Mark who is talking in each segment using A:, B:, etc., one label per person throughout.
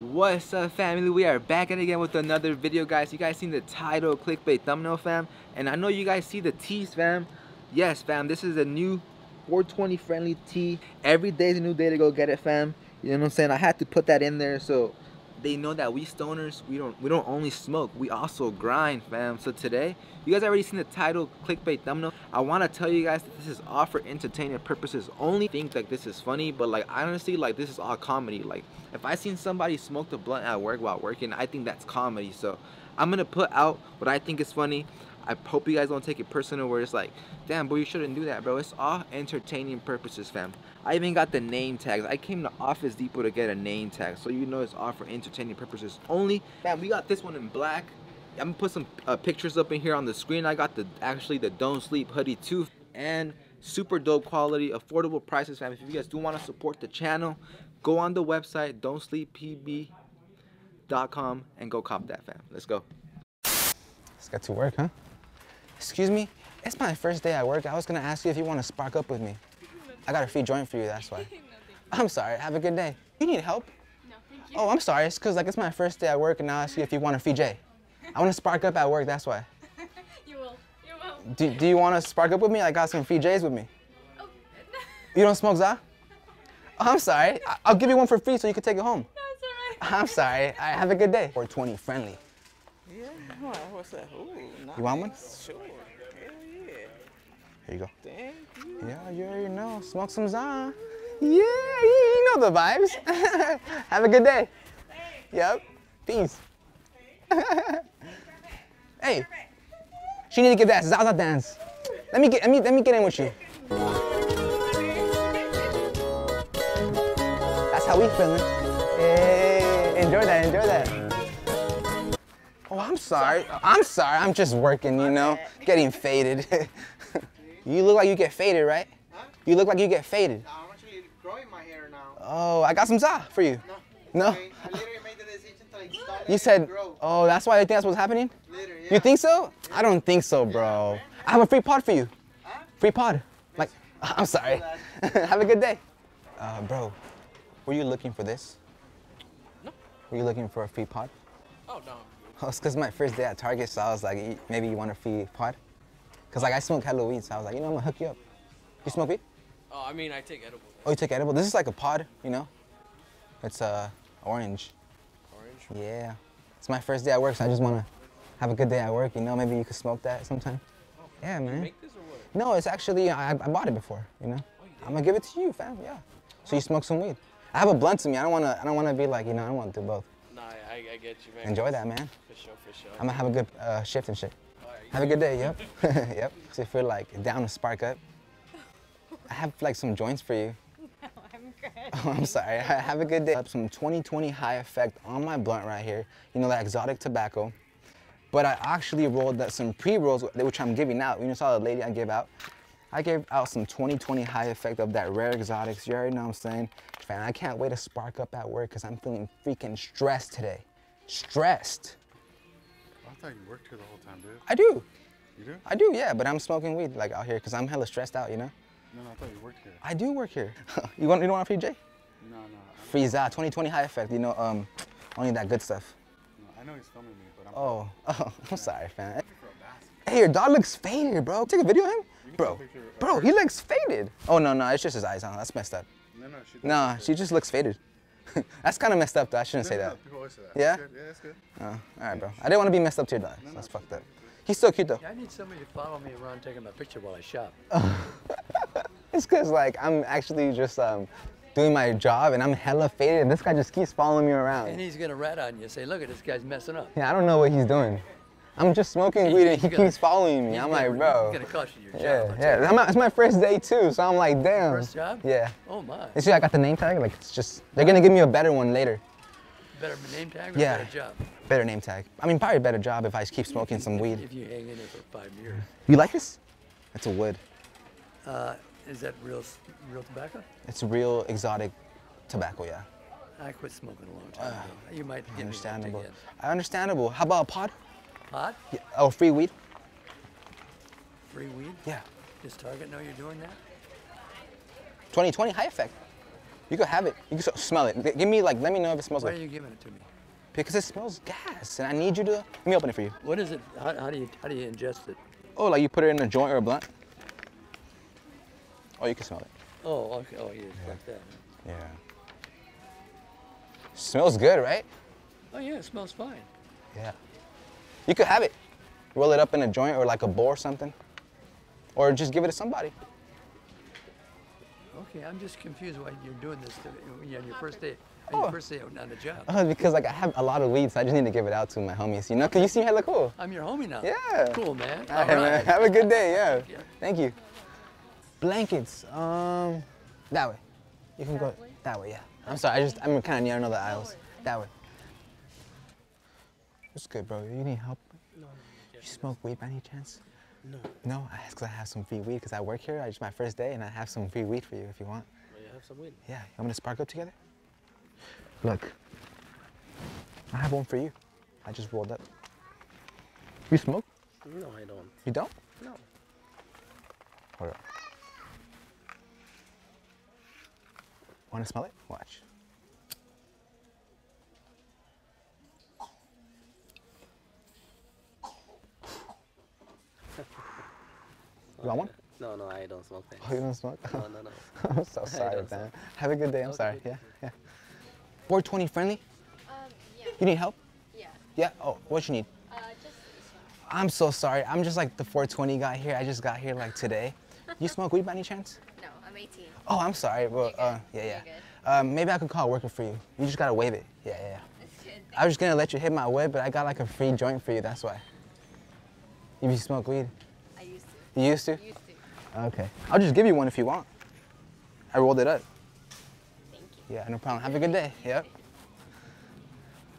A: What's up family? We are back at again with another video guys. You guys seen the title clickbait thumbnail fam? And I know you guys see the tees fam. Yes fam, this is a new 420 friendly day is a new day to go get it fam. You know what I'm saying? I had to put that in there so they know that we stoners, we don't we don't only smoke, we also grind, fam. So today, you guys already seen the title, clickbait thumbnail. I want to tell you guys that this is all for entertainment purposes. Only think like this is funny, but like honestly, like this is all comedy. Like if I seen somebody smoke the blunt at work while working, I think that's comedy. So I'm gonna put out what I think is funny. I hope you guys don't take it personal where it's like, damn, boy, you shouldn't do that, bro. It's all entertaining purposes, fam. I even got the name tags. I came to Office Depot to get a name tag, so you know it's all for entertaining purposes only. Fam, we got this one in black. I'm gonna put some uh, pictures up in here on the screen. I got the actually the Don't Sleep hoodie too, and super dope quality, affordable prices, fam. If you guys do want to support the channel, go on the website don'tsleeppb.com and go cop that, fam. Let's go.
B: Let's get to work, huh? Excuse me, it's my first day at work. I was gonna ask you if you want to spark up with me. I got a free joint for you, that's why. I'm sorry, have a good day. You need help?
C: No, thank you.
B: Oh, I'm sorry, it's cause like it's my first day at work and now I ask you if you want a free J. I wanna spark up at work, that's why.
C: you will. You will.
B: Do, do you wanna spark up with me? I got some free J's with me.
C: Oh, no.
B: You don't smoke, Za? Oh, I'm sorry, I- I'll give you one for free so you can take it home.
C: no, it's alright.
B: I'm sorry, All right, have a good day. 420 friendly.
D: What's that? Ooh, nice.
B: You want one?
D: Sure. Hell yeah.
B: Here you go.
D: Thank you.
B: Yeah, you already know. Smoke some Zon. Yeah, you, know the vibes. Have a good day. Yep. Peace. hey, she need to give that Zaza dance. Let me get let me let me get in with you. That's how we feeling. Hey, enjoy that, enjoy that. Oh, I'm sorry. I'm sorry. I'm just working, you know, getting faded. you look like you get faded, right? You look like you get faded.
D: I'm actually growing my hair now.
B: Oh, I got some za for you. No?
D: Okay, I literally made the decision to install it
B: You said,
D: grow.
B: oh, that's why I think that's what's happening?
D: Later, yeah.
B: You think so? I don't think so, bro. I have a free pod for you. Free pod. Like, I'm sorry. have a good day. Uh, bro, were you looking for this?
E: No.
B: Were you looking for a free pod?
E: Oh no.
B: Oh, it's because my first day at Target, so I was like, "E- maybe you want a free pod? Because like I smoke hella weed, so I was like, you know, I'm gonna hook you up. You smoke weed?
E: Oh, I mean, I take edible.
B: Oh, you take edible? This is like a pod, you know? It's uh, orange.
E: Orange.
B: Yeah. It's my first day at work, so I just wanna have a good day at work, you know? Maybe you could smoke that sometime. Yeah, man.
E: Make this or what?
B: No, it's actually, I, I bought it before, you know? I'm gonna give it to you, fam, yeah. So you smoke some weed. I have a blunt to me. I don't wanna, I don't wanna be like, you know, I don't wanna do both.
E: Nah, I, I get you, man.
B: Enjoy that, man.
E: For sure, for sure.
B: I'm gonna have a good uh, shift and shit.
E: Alright,
B: Have a good day, yep. yep. So if you're like down to spark up, I have like some joints for you.
C: No, I'm good.
B: Oh, I'm sorry. Have a good day. Some 2020 high effect on my blunt right here. You know, that exotic tobacco. But I actually rolled that some pre-rolls, which I'm giving out. You know, saw the lady I gave out. I gave out some 2020 high effect of that rare exotics. You already know what I'm saying. Man, I can't wait to spark up at work because I'm feeling freaking stressed today. Stressed.
F: I thought you worked here the whole time, dude.
B: I do.
F: You do?
B: I do, yeah. But I'm smoking weed like out here because I'm hella stressed out, you know.
F: No, no, I thought you worked here.
B: I do work here. you want you don't want a free J?
F: No, no,
B: Free Za, 2020 high effect. You know, um, only that good stuff.
F: I, no, I know he's filming me, but I'm
B: Oh, oh, I'm sorry, fam.
F: for a basket.
B: Hey, your dog looks faded, bro. Take a video of him, bro.
F: take a picture of
B: Bro, he looks faded. Oh no, no, it's just his eyes. Huh? That's messed up.
F: No, no, she.
B: Nah, she just looks faded. That's kind of messed up, though. I shouldn't say that.
F: People always say that.
B: Yeah?
F: That's good. Yeah, that's good.
B: Oh, all right, bro. I didn't want to be messed up to your dog. So that's fucked up. He's so cute though.
G: I need somebody to follow me around taking my picture while I shop.
B: It's cause like I'm actually just um, doing my job and I'm hella faded, and this guy just keeps following me around.
G: And he's gonna rat on you, say, look at this guy's messing up.
B: Yeah, I don't know what he's doing. I'm just smoking weed and he keeps following me. I'm like, bro.
G: He's gonna cost you your job.
B: Yeah, yeah.
G: you.
B: Not- It's my first day too, so I'm like, damn.
G: First job?
B: Yeah.
G: Oh my.
B: You see, I got the name tag. Like, it's just they're gonna give me a better one later.
G: Better name tag or
B: Yeah.
G: better job?
B: Better name tag. I mean, probably a better job if I keep smoking some weed.
G: If you hang in there for five years.
B: You like this? It's a wood.
G: Uh, is that real real tobacco?
B: It's real exotic tobacco, yeah.
G: I quit smoking a long time ago. You might get me
B: Understandable.
G: again.
B: Understandable. How about a pod?
G: Pot?
B: Yeah. Oh, free weed?
G: Free weed?
B: Yeah.
G: Does Target know you're doing that?
B: 2020 high effect. You can have it. You can smell it. Give me like, let me know if it smells like.
G: Why are you giving it to me?
B: Because it smells gas, and I need you to. Let me open it for you.
G: What is it? How, how do you how do you ingest it?
B: Oh, like you put it in a joint or a blunt. Oh, you can smell it.
G: Oh, okay. Oh, yeah, it's like that.
B: Yeah. Smells good, right?
G: Oh yeah, it smells fine.
B: Yeah. You could have it. Roll it up in a joint or like a bowl or something. Or just give it to somebody.
G: Okay, I'm just confused why you're doing this to when you're on your first day. On
B: Oh.
G: your first day on the job.
B: Uh, because like I have a lot of weed, so I just need to give it out to my homies. You know, cause you seem hella cool.
G: I'm your homie now.
B: Yeah.
G: Cool, man.
B: All
G: All
B: right, man. Have a good day. Yeah.
G: Yeah.
B: Thank you. Blankets. Um, that way. You can go that way. Yeah. I'm sorry. I just I'm kind of near another aisles. That way. What's good, bro? You need help? No. You smoke weed by any chance?
E: No.
B: No, I asked 'cause I have some free weed because I work here. It's my first day, and I have some free weed for you if you want.
E: Oh, you have some weed?
B: Yeah, you want me to spark up together? Look, I have one for you. I just rolled up. You smoke?
E: No, I don't.
B: You don't?
E: No.
B: Hold up. Want to smell it? Watch. You want one?
E: No, no, I don't smoke things.
B: Oh, you don't smoke?
E: No, no, no.
B: I'm so sorry,
E: don't
B: man. Have a good day. I'm
E: Okay,
B: sorry.
E: good.
B: Yeah, yeah. 420 friendly?
C: Um, yeah.
B: You need help?
C: Yeah.
B: Yeah. Oh, what you need?
C: Uh, just.
B: I'm so sorry. I'm just like the 420 guy here. I just got here like today. You smoke weed by any chance?
C: No, I'm 18.
B: Oh, I'm sorry. Well, uh, yeah, yeah. Um, maybe I could call a worker for you. You just gotta wave it. Yeah, yeah, yeah. I was just gonna let you hit my whip, but I got like a free joint for you. That's why. If you smoke weed,
C: I used to.
B: you used to?
C: Used to.
B: Okay. I'll just give you one if you want. I rolled it up.
C: Thank you.
B: Yeah, no problem. Have a good day. Yep.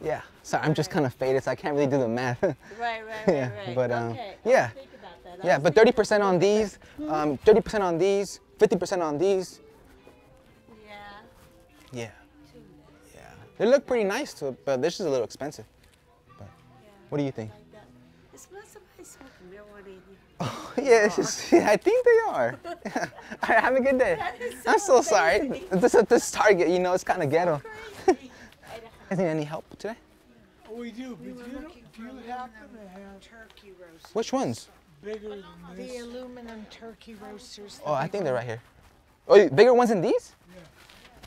B: Yeah. Sorry, I'm just kind of faded, so I can't really do the math.
H: Right, right, right,
B: Yeah,
H: right.
B: but, um,
H: okay.
B: yeah.
H: I'll think about that.
B: yeah, but 30% on these, um, 30% on these, 50% on these.
H: Yeah.
B: Yeah. Yeah. They look pretty nice, too, but this is a little expensive. But what do you think?
H: Like that. Is somebody smoking marijuana in here?
B: yeah, it's just, yeah, I think they are. All right, have a good day.
H: That is
B: I'm
H: so
B: so sorry. This at this Target, you know, it's kind of ghetto.
H: Crazy.
B: Guys need any help today?
I: Oh, we do,
H: we were
I: you, don't- do you happen
H: aluminum
I: to have
H: turkey roasters.
B: Which ones?
I: bigger than
H: The aluminum turkey roasters.
B: Oh, I think they're right here. Oh, bigger ones than these?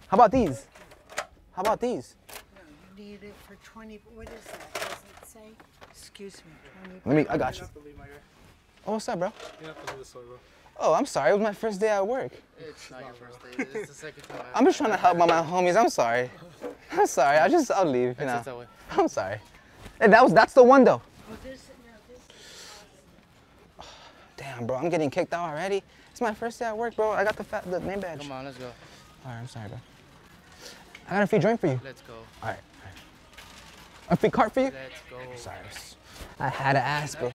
B: How about these? How about these?
H: You need it for 20. What is that? Does it say? Excuse me, 20.
B: Let me, I got you. Oh, what's up, bro?
F: You have to leave this way, bro.
B: Oh, I'm sorry. It was my first day at work.
E: It's not your first day. It's the second time.
B: I'm just trying to help my, my homies. I'm sorry. I'm sorry. I just, I'll leave, you know.
E: Exit that way.
B: I'm sorry. Hey, that was, that's the one though.
H: Oh, this, no, this.
B: Damn, bro, I'm getting kicked out already. It's my first day at work, bro. I got the fat, the name badge.
E: Come on, let's go.
B: All right, I'm sorry, bro. I got a free drink for you.
E: Let's go.
B: All right. all right. A free cart for you?
E: Let's go.
B: Sorry. I had to ask, bro.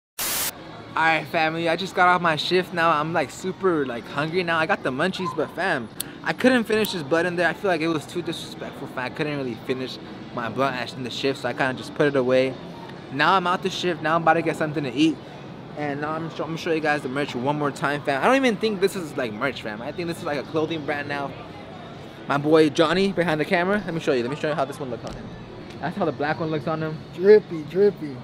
A: All right, family. I just got off my shift now. I'm like super like hungry now. I got the munchies, but fam, I couldn't finish this blunt in there. I feel like it was too disrespectful. Fam. I couldn't really finish my blunt in the shift, so I kind of just put it away. Now I'm out the shift. Now I'm about to get something to eat. And now I'm, I'm gonna show you guys the merch one more time, fam. I don't even think this is like merch, fam. I think this is like a clothing brand now. My boy Johnny behind the camera. Let me show you. Let me show you how this one looks on him. That's how the black one looks on him.
I: Drippy, drippy.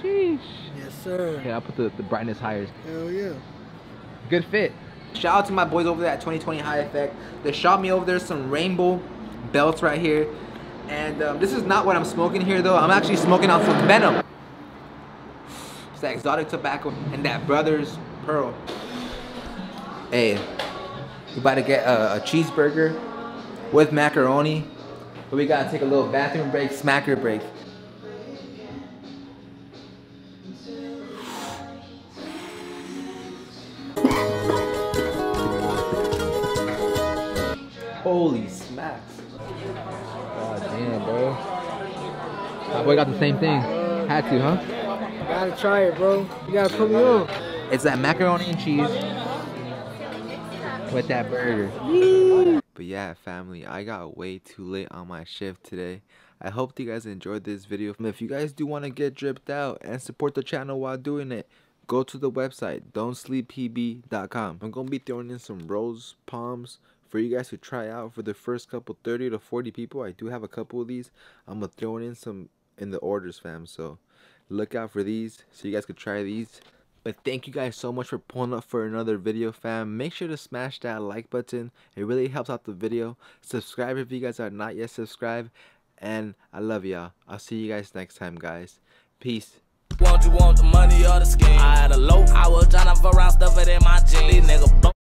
A: Sheesh.
I: Yes, sir.
A: Yeah, I'll put the, the brightness higher.
I: Hell yeah.
A: Good fit. Shout out to my boys over there at 2020 High Effect. They shot me over there some rainbow belts right here. And um, this is not what I'm smoking here though. I'm actually smoking on some Venom. It's that exotic tobacco and that Brothers Pearl. Hey, we about to get a, a cheeseburger with macaroni. But we gotta take a little bathroom break, smacker break. Holy smacks. God damn, bro. My boy got the same thing. Had to, huh?
I: Gotta try it, bro. You gotta put me on.
A: It's that macaroni and cheese with that burger. But yeah, family, I got way too late on my shift today. I hope you guys enjoyed this video. If you guys do want to get dripped out and support the channel while doing it, go to the website, don'tsleeppb.com. I'm going to be throwing in some rose palms for you guys to try out for the first couple 30 to 40 people. I do have a couple of these. I'm gonna throw in some in the orders, fam. So look out for these so you guys could try these. But thank you guys so much for pulling up for another video, fam. Make sure to smash that like button. It really helps out the video. Subscribe if you guys are not yet subscribed. And I love y'all. I'll see you guys next time, guys. Peace.
J: Want you want the money or the skin? I had a loaf. I was tryna for around stuff it in my jeans. These niggas